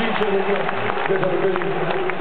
You guys have a.